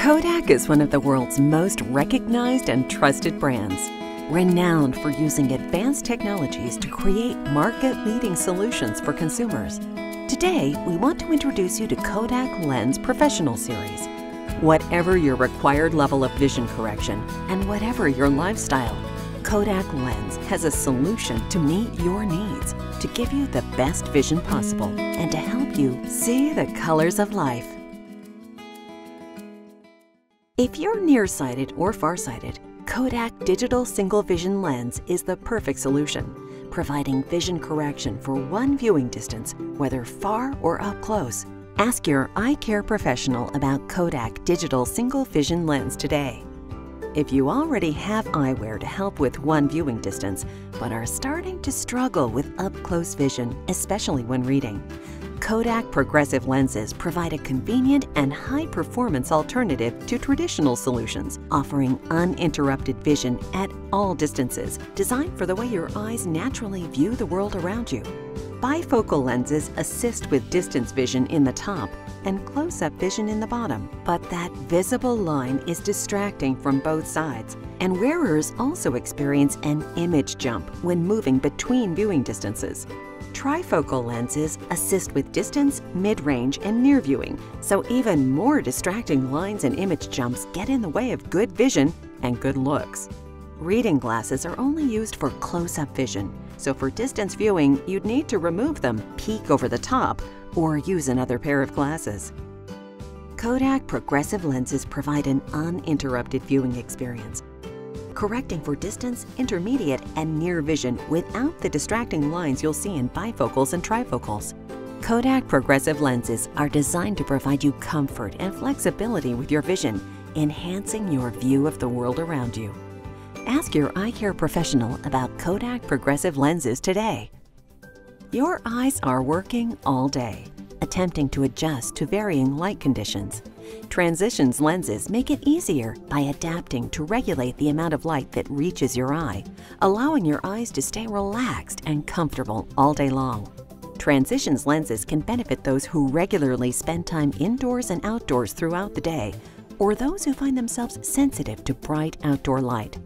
Kodak is one of the world's most recognized and trusted brands, renowned for using advanced technologies to create market-leading solutions for consumers. Today, we want to introduce you to Kodak Lens Professional Series. Whatever your required level of vision correction and whatever your lifestyle, Kodak Lens has a solution to meet your needs, to give you the best vision possible, and to help you see the colors of life. If you're nearsighted or farsighted, Kodak Digital Single Vision Lens is the perfect solution, providing vision correction for one viewing distance, whether far or up close. Ask your eye care professional about Kodak Digital Single Vision Lens today. If you already have eyewear to help with one viewing distance, but are starting to struggle with up-close vision, especially when reading, Kodak progressive lenses provide a convenient and high-performance alternative to traditional solutions, offering uninterrupted vision at all distances, designed for the way your eyes naturally view the world around you. Bifocal lenses assist with distance vision in the top and close-up vision in the bottom, but that visible line is distracting from both sides, and wearers also experience an image jump when moving between viewing distances. Trifocal lenses assist with distance, mid-range, and near viewing, so even more distracting lines and image jumps get in the way of good vision and good looks. Reading glasses are only used for close-up vision, so for distance viewing, you'd need to remove them, peek over the top, or use another pair of glasses. Kodak progressive lenses provide an uninterrupted viewing experience, correcting for distance, intermediate, and near vision without the distracting lines you'll see in bifocals and trifocals. Kodak progressive lenses are designed to provide you comfort and flexibility with your vision, enhancing your view of the world around you. Ask your eye care professional about Kodak progressive lenses today. Your eyes are working all day, attempting to adjust to varying light conditions. Transitions lenses make it easier by adapting to regulate the amount of light that reaches your eye, allowing your eyes to stay relaxed and comfortable all day long. Transitions lenses can benefit those who regularly spend time indoors and outdoors throughout the day, or those who find themselves sensitive to bright outdoor light.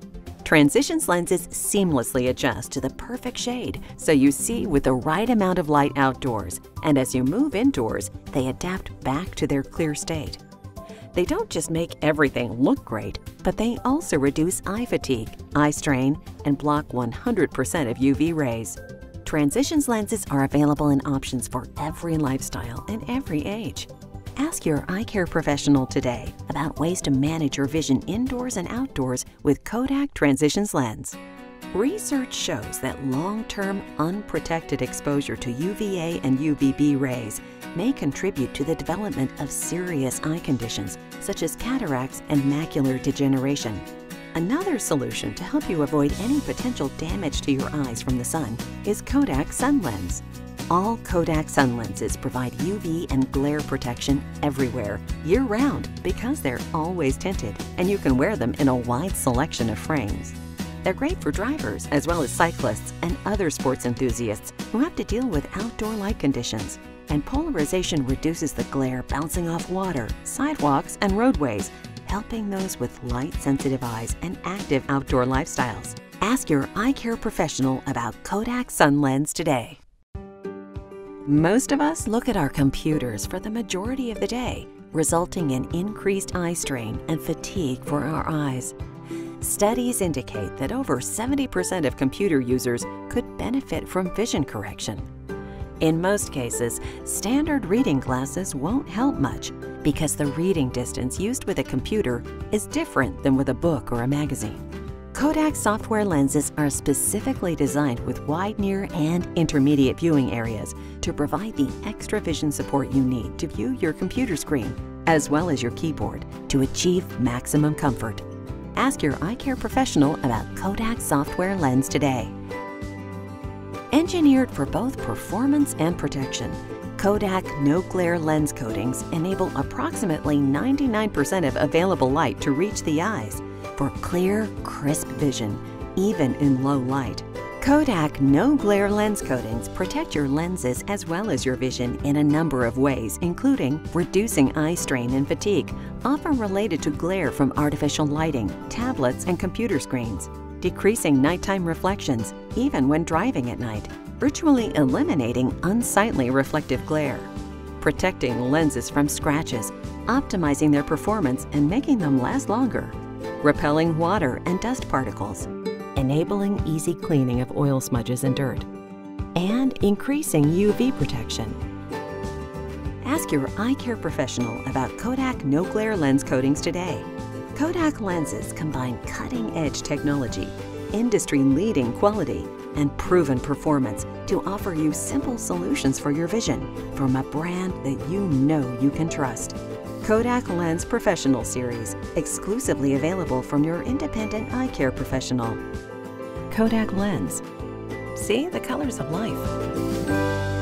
Transitions lenses seamlessly adjust to the perfect shade so you see with the right amount of light outdoors, and as you move indoors, they adapt back to their clear state. They don't just make everything look great, but they also reduce eye fatigue, eye strain, and block 100% of UV rays. Transitions lenses are available in options for every lifestyle and every age. Ask your eye care professional today about ways to manage your vision indoors and outdoors with Kodak Transitions Lens. Research shows that long-term unprotected exposure to UVA and UVB rays may contribute to the development of serious eye conditions such as cataracts and macular degeneration. Another solution to help you avoid any potential damage to your eyes from the sun is Kodak Sun Lens. All Kodak sun lenses provide UV and glare protection everywhere, year-round, because they're always tinted, and you can wear them in a wide selection of frames. They're great for drivers, as well as cyclists and other sports enthusiasts who have to deal with outdoor light conditions. And polarization reduces the glare bouncing off water, sidewalks, and roadways, helping those with light-sensitive eyes and active outdoor lifestyles. Ask your eye care professional about Kodak Sun Lens today. Most of us look at our computers for the majority of the day, resulting in increased eye strain and fatigue for our eyes. Studies indicate that over 70% of computer users could benefit from vision correction. In most cases, standard reading glasses won't help much because the reading distance used with a computer is different than with a book or a magazine. Kodak SoftWear lenses are specifically designed with wide, near, and intermediate viewing areas to provide the extra vision support you need to view your computer screen, as well as your keyboard, to achieve maximum comfort. Ask your eye care professional about Kodak SoftWear lens today. Engineered for both performance and protection, Kodak no glare lens coatings enable approximately 99% of available light to reach the eyes for clear, crisp vision, even in low light. Kodak No Glare lens coatings protect your lenses as well as your vision in a number of ways, including reducing eye strain and fatigue, often related to glare from artificial lighting, tablets, and computer screens, decreasing nighttime reflections, even when driving at night, virtually eliminating unsightly reflective glare, protecting lenses from scratches, optimizing their performance and making them last longer, repelling water and dust particles, enabling easy cleaning of oil smudges and dirt, and increasing UV protection. Ask your eye care professional about Kodak No Glare lens coatings today. Kodak lenses combine cutting-edge technology, industry-leading quality, and proven performance to offer you simple solutions for your vision from a brand that you know you can trust. Kodak Lens Professional Series, exclusively available from your independent eye care professional. Kodak Lens. See the colors of life.